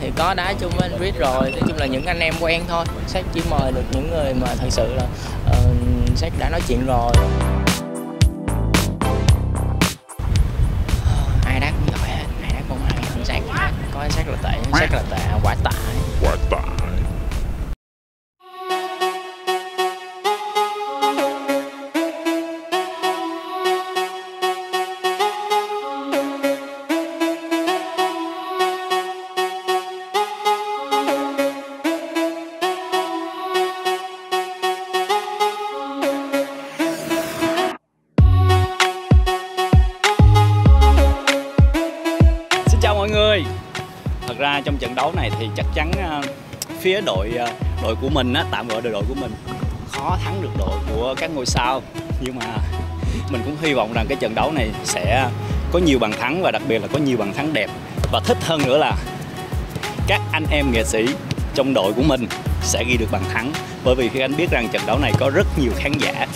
thì có đá chung với anh Reed rồi. Nói chung là những anh em quen thôi. Sách chỉ mời được những người mà thật sự là ờ, uh, sách đã nói chuyện rồi. Ờ, ai đá cũng giỏi hết. Ai đá cũng hay hơn sách có sách là tệ sách là tệ. Quả tệ Quả tải ra trong trận đấu này thì chắc chắn ờ, phía đội ờ, đội của mình á, tạm gọi đội đội của mình khó thắng được đội của các ngôi sao. Nhưng mà mình cũng hy vọng rằng cái trận đấu này sẽ có nhiều bàn thắng và đặc biệt là có nhiều bàn thắng đẹp. Và thích hơn nữa là các anh em nghệ sĩ trong đội của mình sẽ ghi được bàn thắng bởi vì khi anh biết rằng trận đấu này có rất nhiều khán giả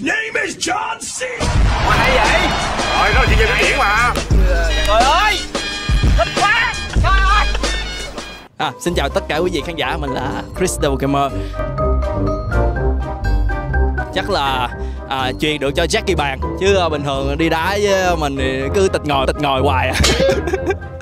his name is John C. Rồi nó chỉ về biểu diễn mà À, xin chào tất cả quý vị khán giả, mình là Chris Double Gamer. Chắc là à, truyền được cho Jackie bàn Chứ à, bình thường đi đá với mình thì cứ tịch ngồi tịch ngồi hoài à.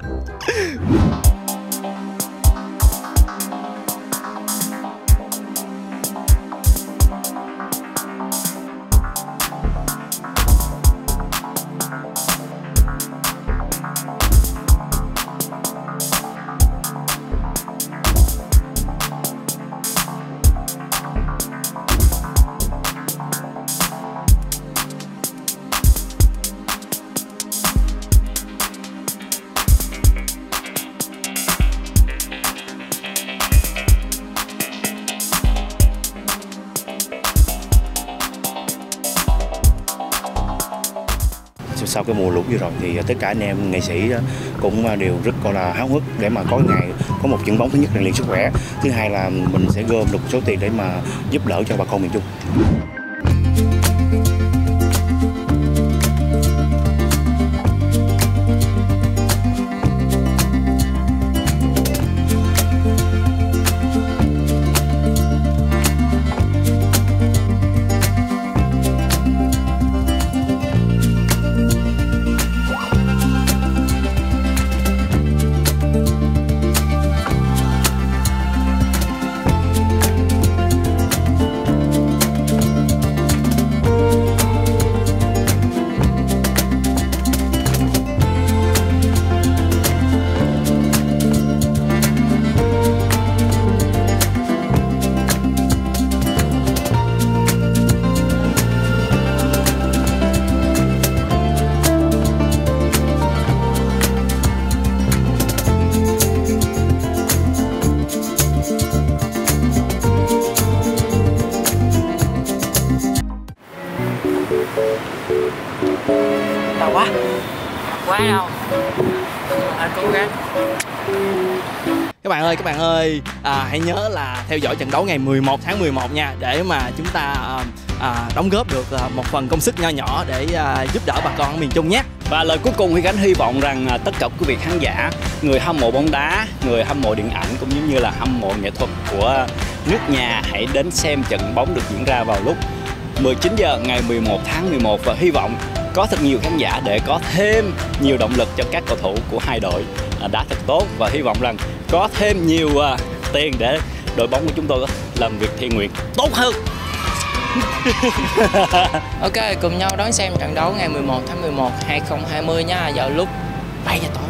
sau cái mùa lũ vừa rồi thì tất cả anh em nghệ sĩ ờ, cũng ờ, đều rất, gọi là, háo hức để mà có ngày có một trận bóng thứ nhất rèn luyện sức khỏe. Thứ hai là mình sẽ gom được số tiền để mà giúp đỡ cho bà con miền trung. Quá đau anh cố gắng. Các bạn ơi, các bạn ơi, à, hãy nhớ là theo dõi trận đấu ngày 11 tháng 11 nha Để mà chúng ta à, à, đóng góp được à, một phần công sức nho nhỏ để à, giúp đỡ bà con ở miền Trung nhé. Và lời cuối cùng Huy Khánh hy vọng rằng à, tất cả quý vị khán giả, người hâm mộ bóng đá, người hâm mộ điện ảnh cũng giống như là hâm mộ nghệ thuật của nước nhà hãy đến xem trận bóng được diễn ra vào lúc 19 giờ ngày 11 tháng 11 và hy vọng có thật nhiều khán giả để có thêm nhiều động lực cho các cầu thủ của hai đội à, đá thật tốt và hy vọng rằng có thêm nhiều à, tiền để đội bóng của chúng tôi làm việc thiện nguyện tốt hơn. Ok, cùng nhau đón xem trận đấu ngày 11 tháng 11 2020 nha vào lúc 7 giờ tối.